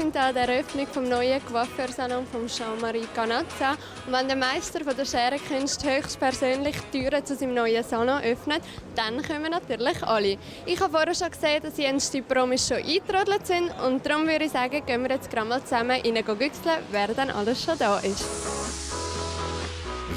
sind an der Eröffnung des neuen Coiffeursalon von Jean-Marie Canazza. Und wenn der Meister von der Scherenkünste höchstpersönlich die Türen zu seinem neuen Salon öffnet, dann kommen natürlich alle. Ich habe vorher schon gesehen, dass jetzt die Promis schon eingetrudelt sind und darum würde ich sagen, gehen wir jetzt gerade mal zusammen rein güchseln, wer dann alles schon da ist.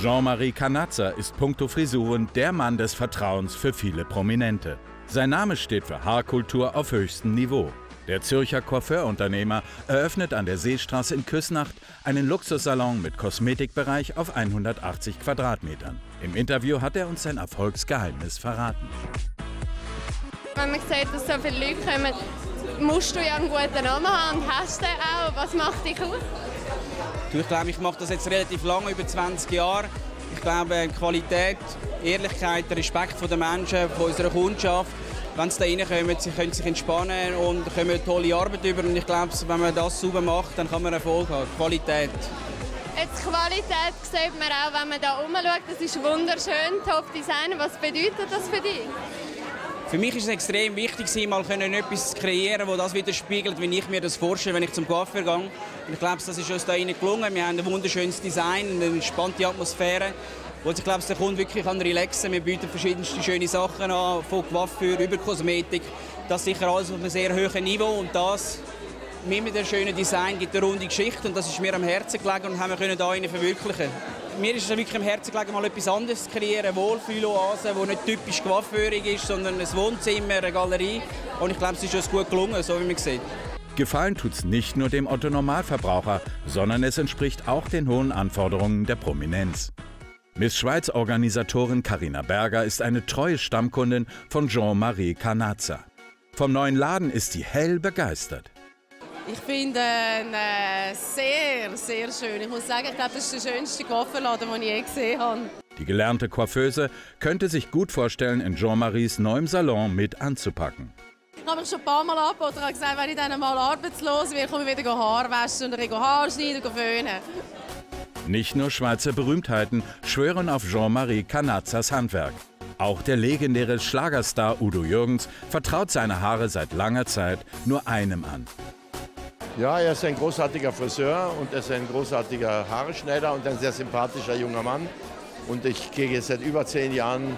Jean-Marie Canazza ist puncto Frisuren der Mann des Vertrauens für viele Prominente. Sein Name steht für Haarkultur auf höchstem Niveau. Der Zürcher Coiffeurunternehmer eröffnet an der Seestraße in Küsnacht einen Luxussalon mit Kosmetikbereich auf 180 Quadratmetern. Im Interview hat er uns sein Erfolgsgeheimnis verraten. Wenn man sieht, dass so viele Leute kommen, musst du ja einen guten Namen haben und hast den auch. Was macht dich aus? Ich glaube, ich mache das jetzt relativ lange, über 20 Jahre. Ich glaube, Qualität, Ehrlichkeit, Respekt der Menschen, von unserer Kundschaft. Wenn sie da reinkommen, sie können sich entspannen und kommen tolle Arbeit über. Und ich glaube, wenn man das sauber macht, dann kann man Erfolg haben. Qualität. Jetzt Qualität sieht man auch, wenn man da rumschaut. Das ist wunderschön, Top Design. Was bedeutet das für dich? Für mich ist es extrem wichtig, mal etwas zu kreieren, das das widerspiegelt, wie ich mir das vorstelle, wenn ich zum Coiffeur gehe. Und ich glaube, das ist uns da gelungen. Wir haben ein wunderschönes Design, eine entspannte Atmosphäre, wo ich glaube, der Kunde wirklich kann relaxen kann. Wir bieten verschiedenste schöne Sachen an, von Coiffeur über Kosmetik. Das ist sicher alles auf einem sehr hohen Niveau und das mit dem schönen Design gibt eine runde Geschichte und das ist mir am Herzen gelegen und haben wir da verwirklichen mir ist es wirklich am Herzen gelegen, mal etwas anderes zu kreieren, eine Wohlfühloase, die nicht typisch coiffeurig ist, sondern ein Wohnzimmer, eine Galerie. Und ich glaube, es ist uns gut gelungen, so wie man sieht. Gefallen tut es nicht nur dem Otto-Normalverbraucher, sondern es entspricht auch den hohen Anforderungen der Prominenz. Miss Schweiz-Organisatorin Karina Berger ist eine treue Stammkundin von Jean-Marie Canazza. Vom neuen Laden ist sie hell begeistert. Ich finde ihn äh, sehr, sehr schön. Ich muss sagen, ich glaube, das ist der schönste Coiffeurladen, den ich je gesehen habe. Die gelernte Coiffeuse könnte sich gut vorstellen, in Jean-Maries neuem Salon mit anzupacken. Ich habe mich schon ein paar Mal angeboten und gesagt, wenn ich dann mal arbeitslos werde, komme ich wieder Haar waschen und Haar schneiden und föhnen. Nicht nur Schweizer Berühmtheiten schwören auf Jean-Marie Canazzas Handwerk. Auch der legendäre Schlagerstar Udo Jürgens vertraut seine Haare seit langer Zeit nur einem an. Ja, er ist ein großartiger Friseur und er ist ein großartiger Haareschneider und ein sehr sympathischer junger Mann. Und ich gehe seit über zehn Jahren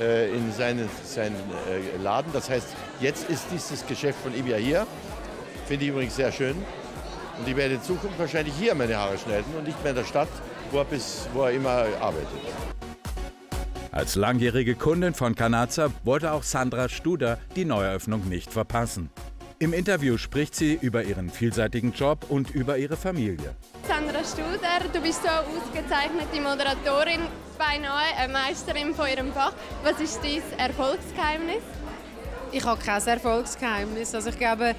äh, in seinen, seinen äh, Laden. Das heißt, jetzt ist dieses Geschäft von ihm ja hier. Finde ich übrigens sehr schön. Und ich werde in Zukunft wahrscheinlich hier meine Haare schneiden und nicht mehr in der Stadt, wo er, bis, wo er immer arbeitet. Als langjährige Kundin von Kanazza wollte auch Sandra Studer die Neueröffnung nicht verpassen. Im Interview spricht sie über ihren vielseitigen Job und über ihre Familie. Sandra Studer, du bist so ausgezeichnete Moderatorin, beinahe eine Meisterin von ihrem Fach. Was ist dein Erfolgsgeheimnis? Ich habe kein Erfolgsgeheimnis. Also ich glaube,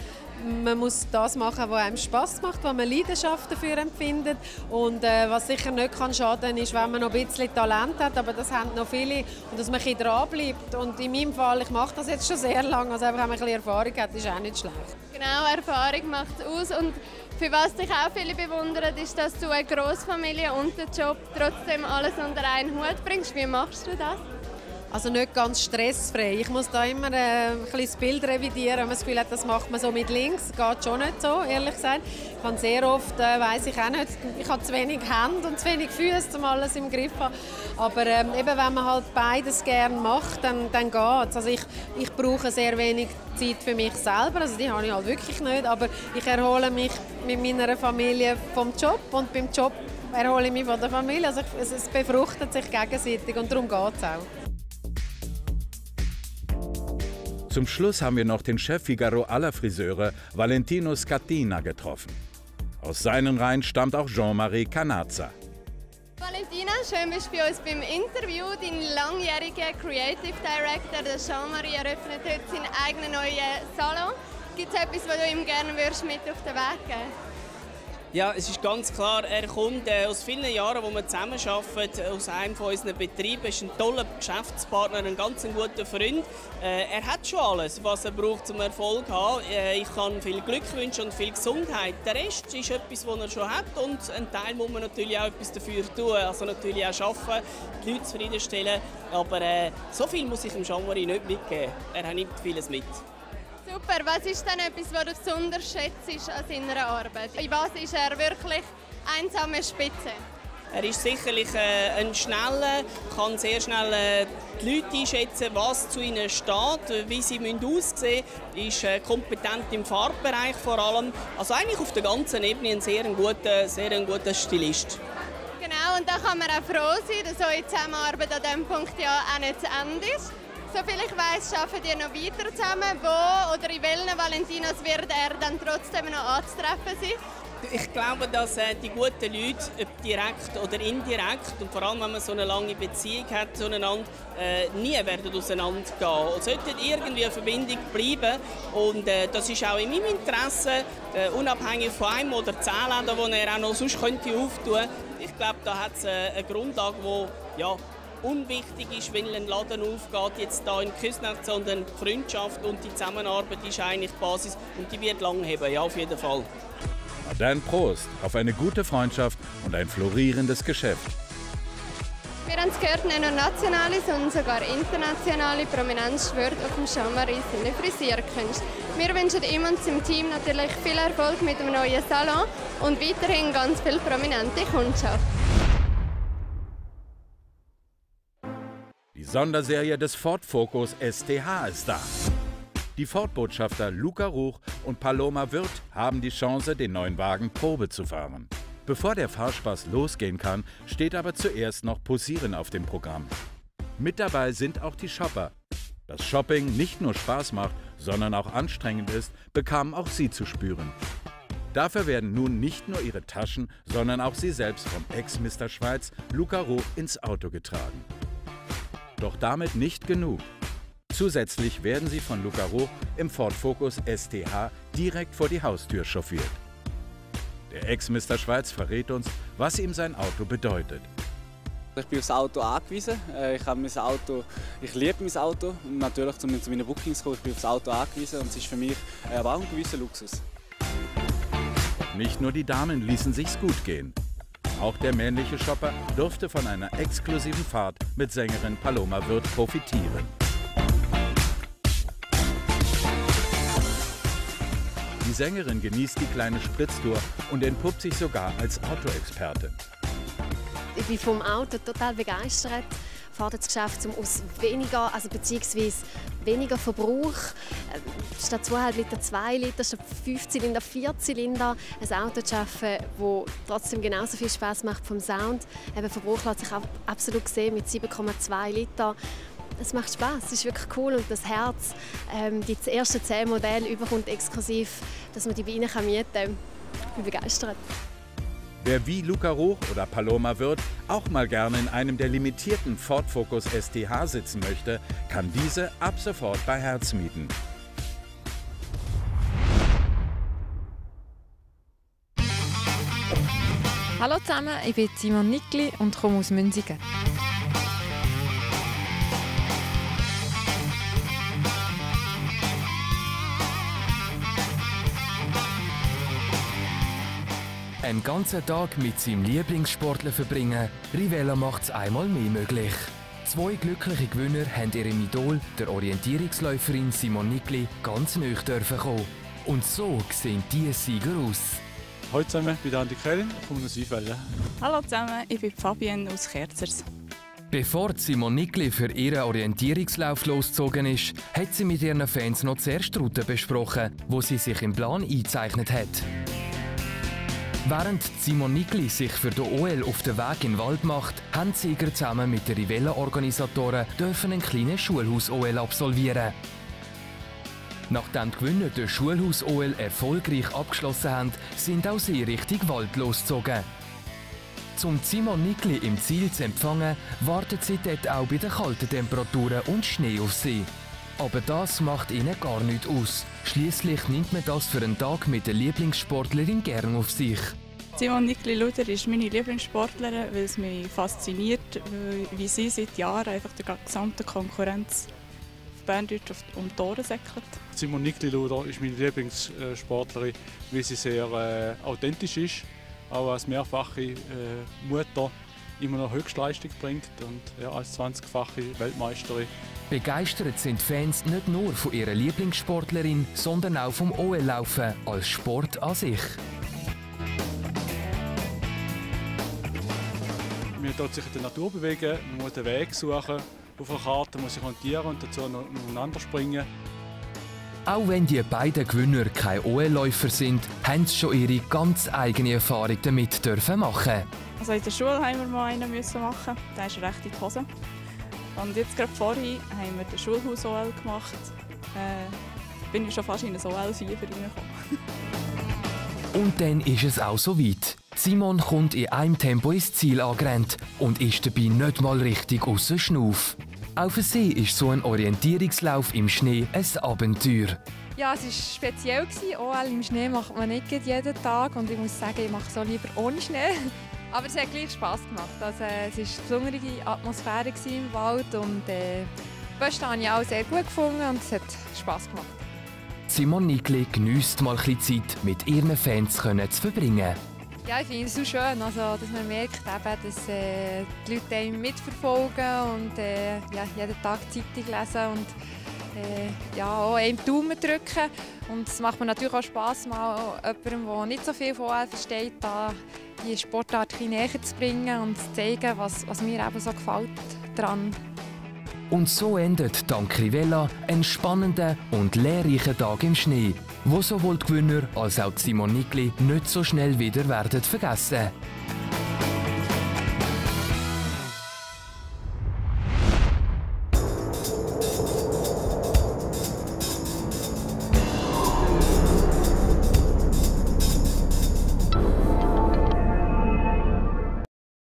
man muss das machen, was einem Spaß macht, wo man Leidenschaft dafür empfindet. Und äh, was sicher nicht kann schaden ist, wenn man noch ein bisschen Talent hat, aber das haben noch viele und dass man ein bisschen dranbleibt. Und in meinem Fall, ich mache das jetzt schon sehr lange, also einfach, wenn man ein bisschen Erfahrung hat, ist auch nicht schlecht. Genau, Erfahrung macht es aus und für was dich auch viele bewundern, ist, dass du eine Großfamilie und den Job trotzdem alles unter einen Hut bringst. Wie machst du das? Also nicht ganz stressfrei. Ich muss da immer äh, ein das Bild revidieren, wenn man das Gefühl hat, das macht man so mit links. Geht schon nicht so, ehrlich gesagt. Ich habe sehr oft, äh, weiß ich auch nicht, ich habe zu wenig Hände und zu wenig Füße, um alles im Griff zu haben. Aber ähm, eben, wenn man halt beides gerne macht, dann, dann geht es. Also ich, ich brauche sehr wenig Zeit für mich selber, also die habe ich halt wirklich nicht, aber ich erhole mich mit meiner Familie vom Job und beim Job erhole ich mich von der Familie. Also es, es befruchtet sich gegenseitig und darum geht es auch. Zum Schluss haben wir noch den Chef Figaro aller Friseure, Valentino Scatina, getroffen. Aus seinen Reihen stammt auch Jean-Marie Canazza. Valentina, schön bist du bei uns beim Interview. Dein langjähriger Creative Director, der Jean-Marie, eröffnet heute seinen eigenen neuen Salon. Gibt es etwas, was du ihm gerne mit auf den Weg geben würdest? Ja, es ist ganz klar, er kommt äh, aus vielen Jahren, wo wir zusammenarbeiten, aus einem von unseren Betrieben, ist ein toller Geschäftspartner, ein ganz guter Freund. Äh, er hat schon alles, was er braucht, um Erfolg zu haben. Äh, ich kann viel Glück wünschen und viel Gesundheit. Der Rest ist etwas, was er schon hat und ein Teil muss man natürlich auch etwas dafür tun, also natürlich auch arbeiten, die Leute zufriedenstellen. Aber äh, so viel muss ich dem Jean-Marie nicht mitgeben. Er nimmt vieles mit. Super, was ist denn etwas, was du besonders schätzt an seiner Arbeit? In was ist er wirklich einsame Spitze? Er ist sicherlich äh, ein schneller, kann sehr schnell äh, die Leute einschätzen, was zu ihnen steht, wie sie aussehen müssen. Ist äh, kompetent im Farbbereich vor allem. Also eigentlich auf der ganzen Ebene ein sehr guter, sehr ein guter Stilist. Genau, und da kann man auch froh sein, dass eure Zusammenarbeit an diesem Punkt ja auch nicht zu Ende ist. Soviel ich weiß, arbeiten ihr noch weiter zusammen. Wo oder in welchen Valentinos wird er dann trotzdem noch anzutreffen sein? Ich glaube, dass äh, die guten Leute, ob direkt oder indirekt, und vor allem wenn man so eine lange Beziehung hat zueinander, äh, nie werden auseinandergehen. Und sollten irgendwie eine Verbindung bleiben. Und äh, das ist auch in meinem Interesse, äh, unabhängig von einem oder zehn Ländern, die er auch noch sonst könnte auftun. Ich glaube, da hat es äh, eine Grundlage, die ja, unwichtig ist, wenn ein Laden aufgeht, jetzt hier in Küsnacht, sondern die Freundschaft und die Zusammenarbeit ist eigentlich die Basis und die wird lang heben, ja, auf jeden Fall. Dann Prost auf eine gute Freundschaft und ein florierendes Geschäft. Wir haben es gehört, nicht nur nationale, sondern sogar internationale Prominenz schwört auf dem Jean-Marie seine Frisierkünste. Wir wünschen ihm und seinem Team natürlich viel Erfolg mit dem neuen Salon und weiterhin ganz viel prominente Kundschaft. Sonderserie des Ford Focus STH ist da. Die Ford-Botschafter Luca Ruch und Paloma Wirth haben die Chance, den neuen Wagen Probe zu fahren. Bevor der Fahrspaß losgehen kann, steht aber zuerst noch Posieren auf dem Programm. Mit dabei sind auch die Shopper. Dass Shopping nicht nur Spaß macht, sondern auch anstrengend ist, bekamen auch sie zu spüren. Dafür werden nun nicht nur ihre Taschen, sondern auch sie selbst vom Ex-Mr. Schweiz Luca Ruch ins Auto getragen. Doch damit nicht genug. Zusätzlich werden sie von Luca Roch im Ford Focus STH direkt vor die Haustür chauffiert. Der Ex-Mr. Schweiz verrät uns, was ihm sein Auto bedeutet. Ich bin aufs Auto angewiesen. Äh, ich, habe mein Auto, ich liebe mein Auto. Und natürlich, um zu meinen Bookings zu kommen, ich bin aufs Auto angewiesen und es ist für mich äh, aber auch ein gewisser Luxus. Nicht nur die Damen ließen sich's gut gehen. Auch der männliche Shopper durfte von einer exklusiven Fahrt mit Sängerin Paloma Wirth profitieren. Die Sängerin genießt die kleine Spritztour und entpuppt sich sogar als Autoexpertin. Ich bin vom Auto total begeistert. Fahrt das Geschäft um aus weniger, also beziehungsweise weniger Verbrauch. Ähm, statt 2,5 Liter 2 Liter, statt 5 Zylinder 4 Zylinder. Ein Auto zu arbeiten, das trotzdem genauso viel Spaß macht vom Sound. Eben, Verbrauch lässt sich absolut sehen mit 7,2 Liter es macht Spaß, es ist wirklich cool und das Herz, ähm, die ersten zehn Modelle überkommt exklusiv, dass man die bei ihnen mieten kann. Ich bin begeistert. Wer wie Luca Roch oder Paloma wird, auch mal gerne in einem der limitierten Ford Focus STH sitzen möchte, kann diese ab sofort bei Herz mieten. Hallo zusammen, ich bin Simon Nickli und komme aus Münzigen. Einen ganzen Tag mit seinem Lieblingssportler verbringen, Rivella macht es einmal mehr möglich. Zwei glückliche Gewinner haben ihrem Idol, der Orientierungsläuferin Simon Nickli, ganz neu dürfen kommen. Und so sehen diese Sieger aus. Hallo zusammen, ich bin Andi Köln, ich komme aus Weinfelden. Hallo zusammen, ich bin Fabienne aus Kerzers. Bevor Simon Nickli für ihren Orientierungslauf losgezogen ist, hat sie mit ihren Fans noch zuerst Route besprochen, wo sie sich im Plan eingezeichnet hat. Während Simon Nigli sich für den OL auf den Weg in den Wald macht, haben die Sieger zusammen mit den Rivella-Organisatoren einen kleinen Schulhaus-OL absolvieren. Nachdem die Gewinner den Schulhaus-OL erfolgreich abgeschlossen haben, sind auch sie Richtung Wald losgezogen. Zum Simon Nigli im Ziel zu empfangen, wartet sie dort auch bei den kalten Temperaturen und Schnee auf sie. Aber das macht ihnen gar nichts aus. Schließlich nimmt man das für einen Tag mit der Lieblingssportlerin gern auf sich. Simon Nikli Luder ist meine Lieblingssportlerin, weil es mich fasziniert, wie sie seit Jahren einfach der gesamten Konkurrenz auf Berndeutsch um die Tore säckelt. Simon Nikli Luder ist meine Lieblingssportlerin, weil sie sehr äh, authentisch ist, auch als mehrfache äh, Mutter immer noch Höchstleistung bringt und ja, als 20-fache Weltmeisterin. Begeistert sind Fans nicht nur von ihrer Lieblingssportlerin, sondern auch vom OL-Laufen als Sport an sich. Man tut sich in der Natur bewegen, man muss den Weg suchen, auf einer Karte muss sich orientieren und dazu noch springen. Auch wenn die beiden Gewinner keine OL-Läufer sind, haben sie schon ihre ganz eigene Erfahrung damit dürfen machen. Also in der Schule haben wir mal einen müssen machen, der ist recht in die Hose. Und jetzt gerade vorhin haben wir den Schulhaus-OL gemacht. Äh, bin ich schon fast in ein OL-Fieber reingekommen. Und dann ist es auch soweit. Simon kommt in einem Tempo ins Ziel angerannt und ist dabei nicht mal richtig außer Schnuff. Auch für sie ist so ein Orientierungslauf im Schnee ein Abenteuer. Ja, es war speziell. OL im Schnee macht man nicht jeden Tag und ich muss sagen, ich mache es auch lieber ohne Schnee. Aber es hat gleich Spass gemacht. Also, es war eine besondere Atmosphäre im Wald und äh, die habe ich auch sehr gut gefunden und es hat Spass gemacht. Simon Nikli geniesst mal ein Zeit mit ihren Fans zu verbringen. Ja, ich finde es so schön, also, dass man merkt, eben, dass äh, die Leute einen mitverfolgen und äh, ja, jeden Tag Zeitung lesen und äh, ja, auch einem Daumen drücken. Und es macht mir natürlich auch Spass, mal jemandem, der nicht so viel von OL versteht, da die Sportart näher zu bringen und zu zeigen, was, was mir eben so gefällt daran. Und so endet dank Rivella ein spannender und lehrreicher Tag im Schnee, wo sowohl die Gewinner als auch Simon Nikli nicht so schnell wieder werden vergessen.